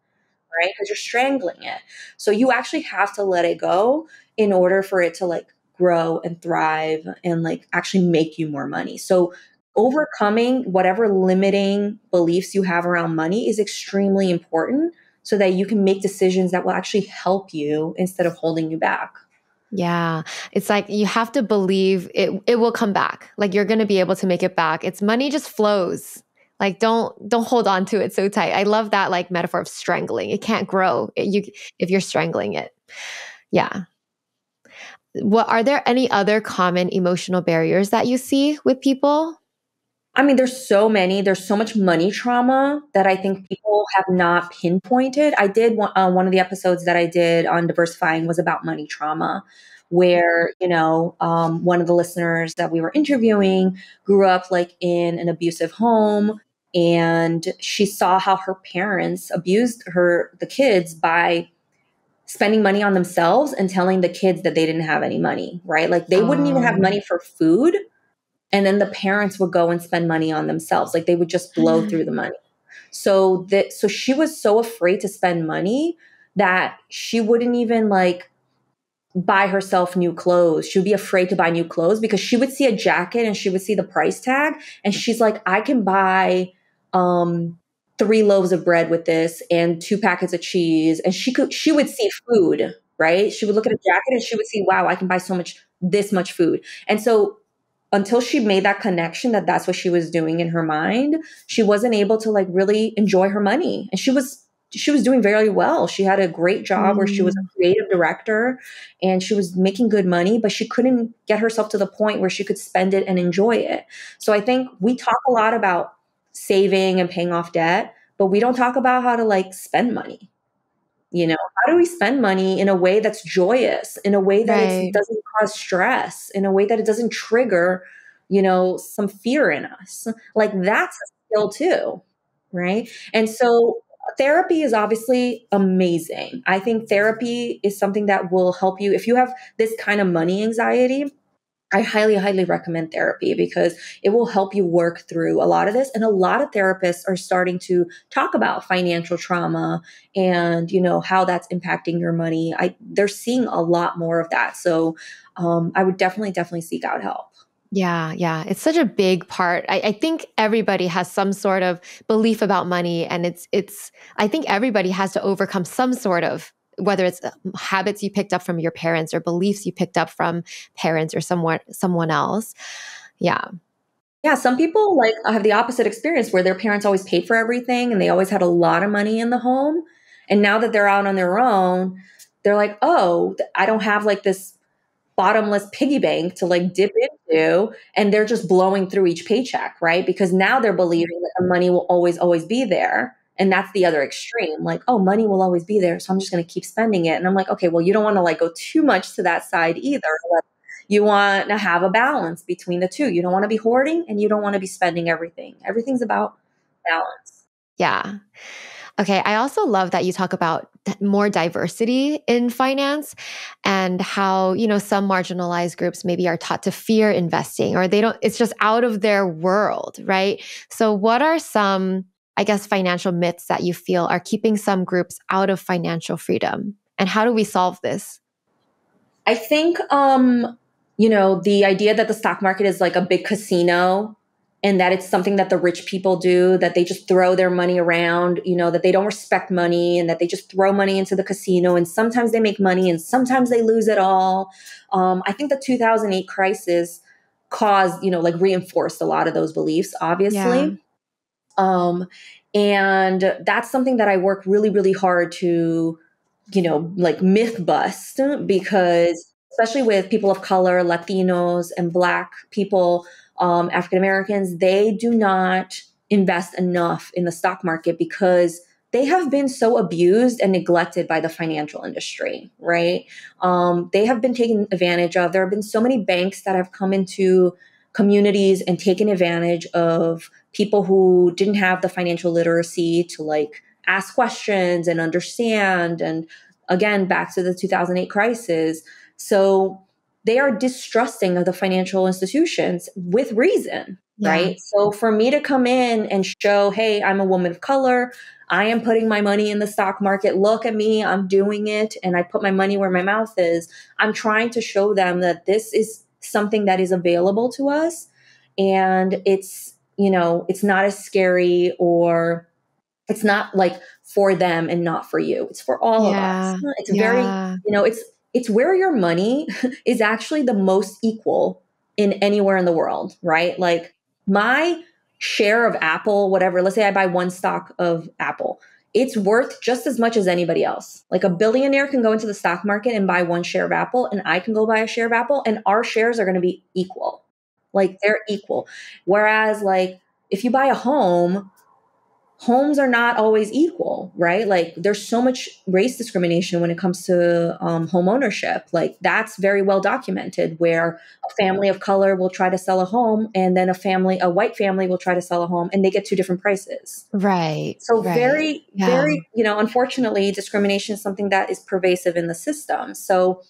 S1: right? Because you're strangling it. So you actually have to let it go in order for it to like grow and thrive and like actually make you more money. So overcoming whatever limiting beliefs you have around money is extremely important so that you can make decisions that will actually help you instead of holding you back.
S2: Yeah. It's like you have to believe it it will come back. Like you're going to be able to make it back. It's money just flows. Like don't don't hold on to it so tight. I love that like metaphor of strangling. It can't grow it, you if you're strangling it. Yeah. What are there any other common emotional barriers that you see with people?
S1: I mean, there's so many. There's so much money trauma that I think people have not pinpointed. I did one, uh, one of the episodes that I did on diversifying was about money trauma, where you know um, one of the listeners that we were interviewing grew up like in an abusive home and she saw how her parents abused her the kids by spending money on themselves and telling the kids that they didn't have any money right like they wouldn't even have oh. money for food and then the parents would go and spend money on themselves like they would just blow mm. through the money so that so she was so afraid to spend money that she wouldn't even like buy herself new clothes. She would be afraid to buy new clothes because she would see a jacket and she would see the price tag and she's like I can buy um, three loaves of bread with this and two packets of cheese. And she could, she would see food, right? She would look at a jacket and she would see, wow, I can buy so much, this much food. And so until she made that connection that that's what she was doing in her mind, she wasn't able to like really enjoy her money. And she was, she was doing very well. She had a great job mm. where she was a mm. creative director and she was making good money, but she couldn't get herself to the point where she could spend it and enjoy it. So I think we talk a lot about saving and paying off debt, but we don't talk about how to like spend money. You know, how do we spend money in a way that's joyous, in a way that right. it doesn't cause stress, in a way that it doesn't trigger, you know, some fear in us? Like that's a skill too, right? And so therapy is obviously amazing. I think therapy is something that will help you if you have this kind of money anxiety I highly, highly recommend therapy because it will help you work through a lot of this. And a lot of therapists are starting to talk about financial trauma and, you know, how that's impacting your money. I, they're seeing a lot more of that. So um, I would definitely, definitely seek out help.
S2: Yeah, yeah. It's such a big part. I, I, think everybody has some sort of belief about money. And it's, it's, I think everybody has to overcome some sort of whether it's uh, habits you picked up from your parents or beliefs you picked up from parents or someone someone else. Yeah.
S1: Yeah, some people like have the opposite experience where their parents always paid for everything and they always had a lot of money in the home. And now that they're out on their own, they're like, oh, I don't have like this bottomless piggy bank to like dip into. And they're just blowing through each paycheck, right? Because now they're believing that the money will always, always be there. And that's the other extreme. Like, oh, money will always be there. So I'm just going to keep spending it. And I'm like, okay, well, you don't want to like go too much to that side either. You want to have a balance between the two. You don't want to be hoarding and you don't want to be spending everything. Everything's about balance.
S2: Yeah. Okay. I also love that you talk about more diversity in finance and how, you know, some marginalized groups maybe are taught to fear investing or they don't, it's just out of their world, right? So, what are some, I guess, financial myths that you feel are keeping some groups out of financial freedom? And how do we solve this?
S1: I think um, you know, the idea that the stock market is like a big casino and that it's something that the rich people do, that they just throw their money around, you know, that they don't respect money and that they just throw money into the casino and sometimes they make money and sometimes they lose it all. Um, I think the 2008 crisis caused, you know, like reinforced a lot of those beliefs, obviously. Yeah. Um, and that's something that I work really, really hard to, you know, like myth bust because especially with people of color, Latinos, and Black people, um, African Americans, they do not invest enough in the stock market because they have been so abused and neglected by the financial industry, right? Um, they have been taken advantage of. There have been so many banks that have come into communities and taken advantage of people who didn't have the financial literacy to like ask questions and understand. And again, back to the 2008 crisis, so they are distrusting of the financial institutions with reason, yeah. right? So for me to come in and show, hey, I'm a woman of color, I am putting my money in the stock market. Look at me, I'm doing it, and I put my money where my mouth is. I'm trying to show them that this is something that is available to us and it's, you know, it's not as scary or it's not like for them and not for you. It's for all yeah. of us. It's yeah. very, you know, it's it's where your money [LAUGHS] is actually the most equal in anywhere in the world, right? Like my share of Apple, whatever, let's say I buy one stock of Apple, it's worth just as much as anybody else. Like a billionaire can go into the stock market and buy one share of Apple, and I can go buy a share of Apple, and our shares are going to be equal. Like they're equal. Whereas, like, if you buy a home, homes are not always equal, right? Like there's so much race discrimination when it comes to um, home ownership. Like that's very well documented, where a family of color will try to sell a home, and then a family, a white family, will try to sell a home, and they get two different prices.
S2: Right.
S1: So
S2: right.
S1: very, yeah. very, you know, unfortunately, discrimination is something that is pervasive in the system. So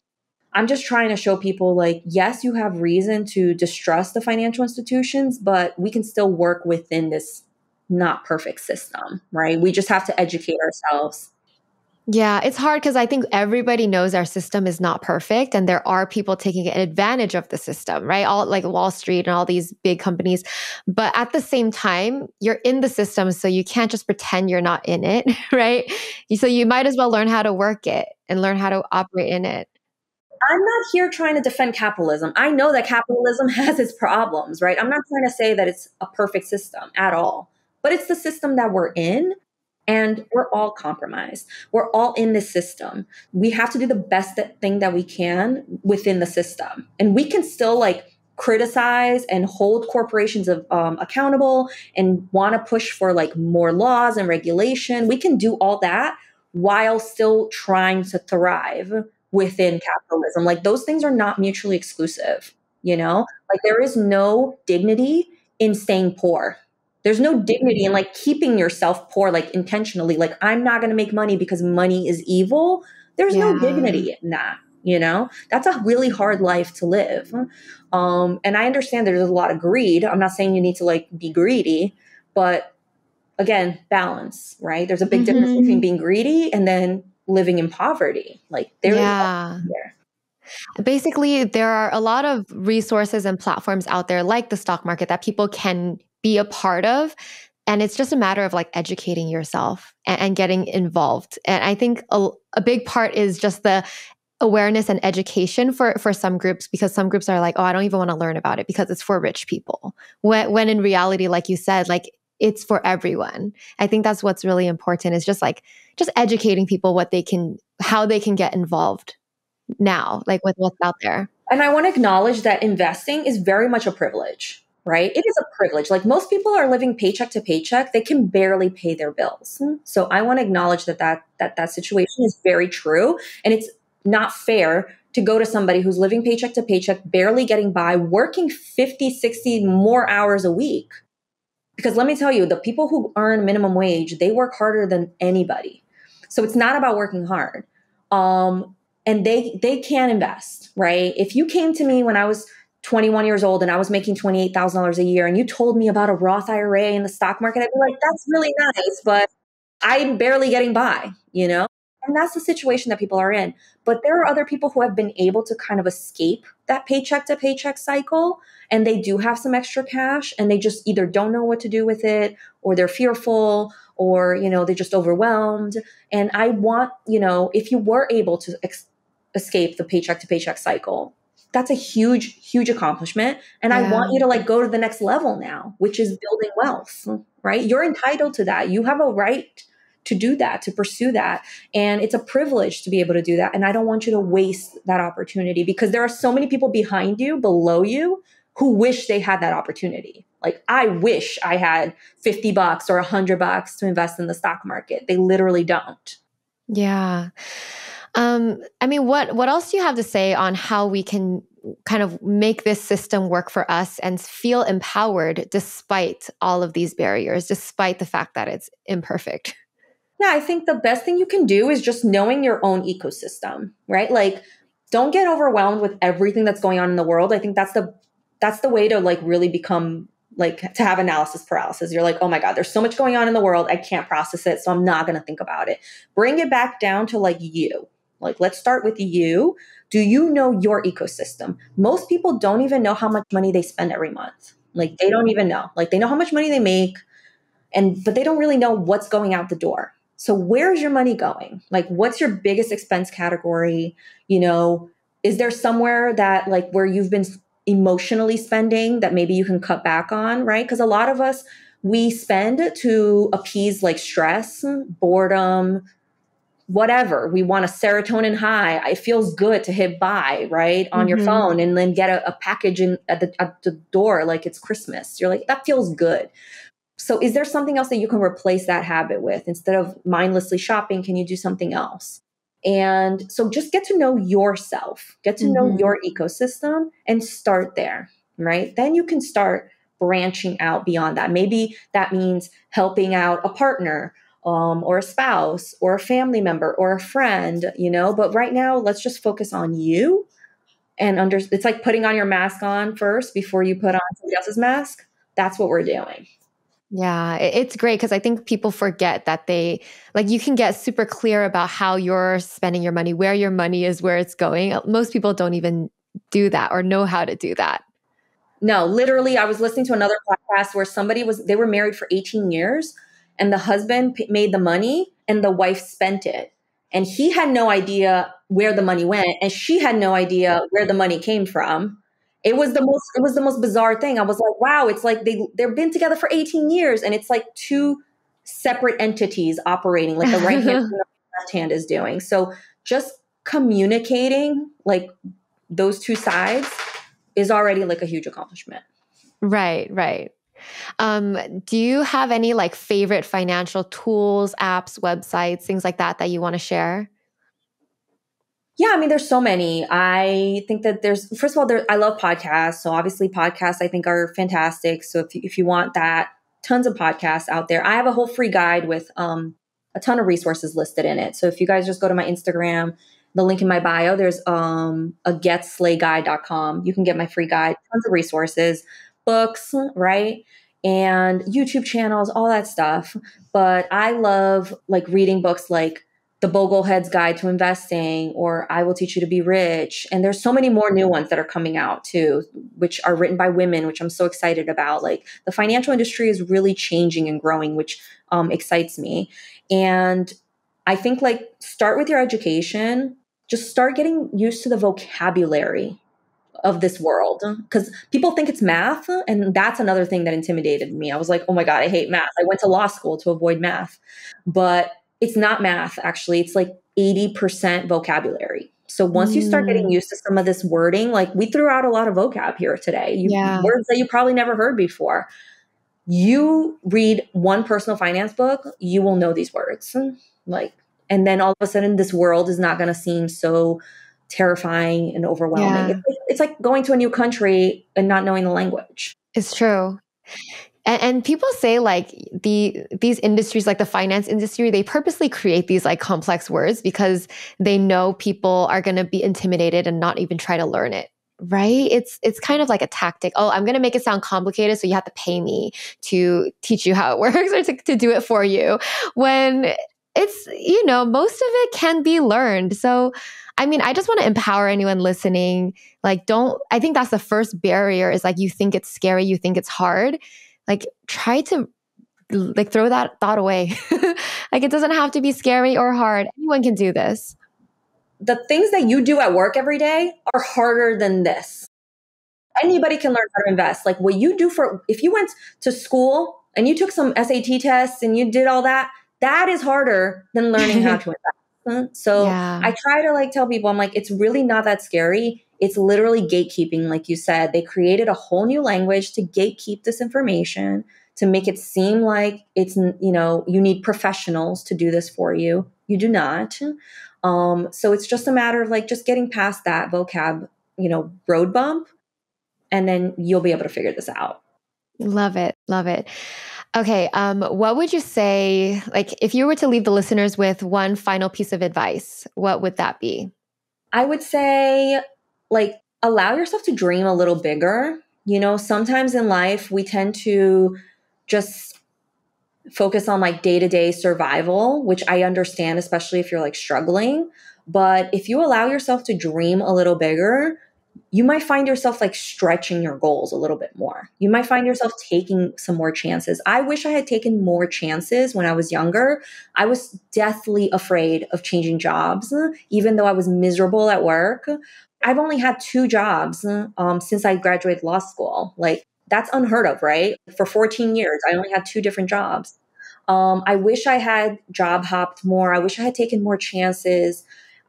S1: I'm just trying to show people like, yes, you have reason to distrust the financial institutions, but we can still work within this not perfect system, right? We just have to educate ourselves.
S2: Yeah, it's hard because I think everybody knows our system is not perfect and there are people taking advantage of the system, right? All like Wall Street and all these big companies. But at the same time, you're in the system, so you can't just pretend you're not in it, [LAUGHS] right? So you might as well learn how to work it and learn how to operate in it.
S1: I'm not here trying to defend capitalism. I know that capitalism [LAUGHS] has its problems, right? I'm not trying to say that it's a perfect system at all but it's the system that we're in and we're all compromised. We're all in this system. We have to do the best thing that we can within the system. And we can still like criticize and hold corporations of, um, accountable and want to push for like more laws and regulation. We can do all that while still trying to thrive within capitalism. Like those things are not mutually exclusive, you know? Like there is no dignity in staying poor there's no dignity in like keeping yourself poor like intentionally like i'm not going to make money because money is evil. There's yeah. no dignity in that you know? That's a really hard life to live. Um and i understand there's a lot of greed. I'm not saying you need to like be greedy but again balance right? There's a big mm-hmm. difference between being greedy and then living in poverty. Like there yeah. there.
S2: Basically, there are a lot of resources and platforms out there like the stock market that people can be a part of and it's just a matter of like educating yourself and, and getting involved. And i think a, a big part is just the awareness and education for for some groups because some groups are like oh i don't even want to learn about it because it's for rich people. When when in reality like you said like it's for everyone. I think that's what's really important is just like just educating people what they can how they can get involved now like with what's out there.
S1: And i want to acknowledge that investing is very much a privilege right it is a privilege like most people are living paycheck to paycheck they can barely pay their bills so i want to acknowledge that that that that situation is very true and it's not fair to go to somebody who's living paycheck to paycheck, barely getting by, working 50, 60 more hours a week. Because let me tell you, the people who earn minimum wage, they work harder than anybody. So it's not about working hard. Um, and they they can invest, right? If you came to me when I was 21 years old and I was making $28,000 a year and you told me about a Roth IRA in the stock market, I'd be like, that's really nice, but I'm barely getting by, you know? And that's the situation that people are in. But there are other people who have been able to kind of escape that paycheck to paycheck cycle and they do have some extra cash and they just either don't know what to do with it or they're fearful or you know they're just overwhelmed and i want you know if you were able to ex- escape the paycheck to paycheck cycle that's a huge huge accomplishment and yeah. i want you to like go to the next level now which is building wealth right you're entitled to that you have a right to do that, to pursue that. And it's a privilege to be able to do that. And I don't want you to waste that opportunity because there are so many people behind you, below you, who wish they had that opportunity. Like I wish I had 50 bucks or 100 bucks to invest in the stock market. They literally don't.
S2: Yeah. Um, I mean, what what else do you have to say on how we can kind of make this system work for us and feel empowered despite all of these barriers, despite the fact that it's imperfect?
S1: Yeah, I think the best thing you can do is just knowing your own ecosystem, right? Like don't get overwhelmed with everything that's going on in the world. I think that's the that's the way to like really become like to have analysis paralysis. You're like, "Oh my god, there's so much going on in the world. I can't process it, so I'm not going to think about it." Bring it back down to like you. Like let's start with you. Do you know your ecosystem? Most people don't even know how much money they spend every month. Like they don't even know. Like they know how much money they make and but they don't really know what's going out the door so where's your money going? Like what's your biggest expense category? You know, is there somewhere that like where you've been emotionally spending that maybe you can cut back on, right? Because a lot of us we spend to appease like stress, boredom, whatever. We want a serotonin high. It feels good to hit buy, right, on mm-hmm. your phone and then get a, a package in at the at the door like it's Christmas. You're like, that feels good. So, is there something else that you can replace that habit with? Instead of mindlessly shopping, can you do something else? And so, just get to know yourself, get to mm-hmm. know your ecosystem, and start there, right? Then you can start branching out beyond that. Maybe that means helping out a partner um, or a spouse or a family member or a friend, you know. But right now, let's just focus on you and under. It's like putting on your mask on first before you put on somebody else's mask. That's what we're doing.
S2: Yeah, it's great because I think people forget that they like you can get super clear about how you're spending your money, where your money is, where it's going. Most people don't even do that or know how to do that.
S1: No, literally, I was listening to another podcast where somebody was, they were married for 18 years and the husband p- made the money and the wife spent it. And he had no idea where the money went and she had no idea where the money came from. It was the most it was the most bizarre thing. I was like wow it's like they they've been together for 18 years and it's like two separate entities operating like the right [LAUGHS] hand and the left hand is doing. So just communicating like those two sides is already like a huge accomplishment.
S2: Right right um, do you have any like favorite financial tools apps websites things like that that you want to share
S1: yeah, I mean, there's so many. I think that there's, first of all, there, I love podcasts. So obviously, podcasts I think are fantastic. So if you, if you want that, tons of podcasts out there. I have a whole free guide with um, a ton of resources listed in it. So if you guys just go to my Instagram, the link in my bio, there's um, a getslayguide.com. You can get my free guide, tons of resources, books, right? And YouTube channels, all that stuff. But I love like reading books like the Boglehead's Guide to Investing or I Will Teach You to Be Rich. And there's so many more new ones that are coming out too, which are written by women, which I'm so excited about. Like the financial industry is really changing and growing, which um, excites me. And I think like start with your education, just start getting used to the vocabulary of this world because people think it's math and that's another thing that intimidated me i was like oh my god i hate math i went to law school to avoid math but it's not math actually it's like 80% vocabulary so once mm. you start getting mm. used to some of this wording like we threw out a lot of vocab here today you, yeah. words that you probably never heard before you read one personal finance book you will know these words like and then all of a sudden this world is not going to seem so terrifying and overwhelming yeah. it's, like, it's like going to a new country and not knowing the language
S2: it's true and, and, people say like the these industries, like the finance industry, they purposely create these like complex words because they know people are going to be intimidated and not even try to learn it. Right? It's it's kind of like a tactic. Oh, I'm going to make it sound complicated, so you have to pay me to teach you how it [LAUGHS] works or to, to do it for you. When it's you know most of it can be learned. So I mean, I just want to empower anyone listening. Like, don't, I think that's the first barrier is like you think it's scary, you think it's hard like try to like throw that thought away. [LAUGHS] like it doesn't have to be scary or hard. Anyone can do this.
S1: The things that you do at work every day are harder than this. Anybody can learn how to invest. Like what you do for if you went to school and you took some SAT tests and you did all that, that is harder than learning how [LAUGHS] to invest. So yeah. I try to like tell people I'm like it's really not that scary it's literally gatekeeping, like you said. They created a whole new language to gatekeep this information, to make it seem like it's, you know, you need professionals to do this for you. You do not. Um, so it's just a matter of like just getting past that vocab, you know, road bump, and then you'll be able to figure this out.
S2: Love it. Love it. Okay. Um, what would you say, like, if you were to leave the listeners with one final piece of advice, what would that be?
S1: I would say like allow yourself to dream a little bigger. You know, sometimes in life we tend to just focus on like day to day survival, which I understand, especially if you're like struggling. But if you allow yourself to dream a little bigger, you might find yourself like stretching your goals a little bit more. You might find yourself taking some more chances. I wish I had taken more chances when I was younger. I was deathly afraid of changing jobs, even though I was miserable at work. I've only had two jobs um, since I graduated law school. Like, that's unheard of, right? For 14 years, I only had two different jobs. Um, I wish I had job hopped more. I wish I had taken more chances.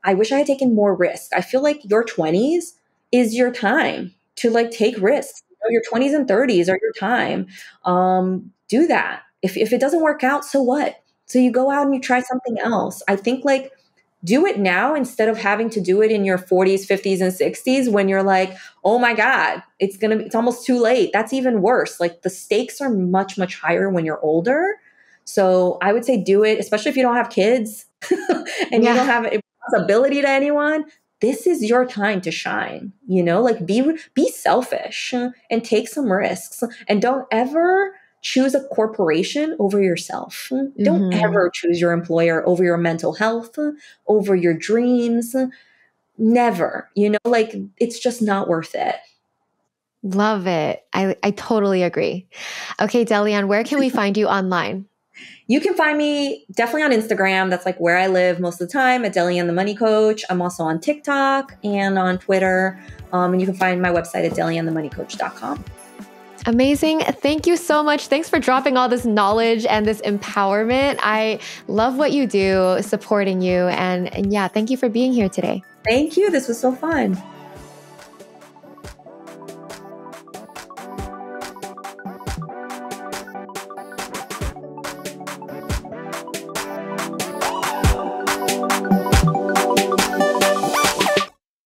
S1: I wish I had taken more risk. I feel like your 20s is your time to like take risks. You know, your 20s and 30s are your time. Um, do that. If, if it doesn't work out, so what? So you go out and you try something else. I think like do it now instead of having to do it in your 40s 50s and 60s when you're like oh my god it's gonna be it's almost too late that's even worse like the stakes are much much higher when you're older so i would say do it especially if you don't have kids [LAUGHS] and yeah. you don't have a responsibility to anyone this is your time to shine you know like be be selfish and take some risks and don't ever choose a corporation over yourself. Mm-hmm. Don't ever choose your employer over your mental health, over your dreams. Never. You know, like it's just not worth it.
S2: Love it. I, I totally agree. Okay, Delyanne, where can we find you online?
S1: You can find me definitely on Instagram. That's like where I live most of the time at Delyanne the Money Coach. I'm also on TikTok and on Twitter. Um, and you can find my website at delyannethemoneycoach.com.
S2: Amazing. Thank you so much. Thanks for dropping all this knowledge and this empowerment. I love what you do, supporting you. And, and yeah, thank you for being here today.
S1: Thank you. This was so fun.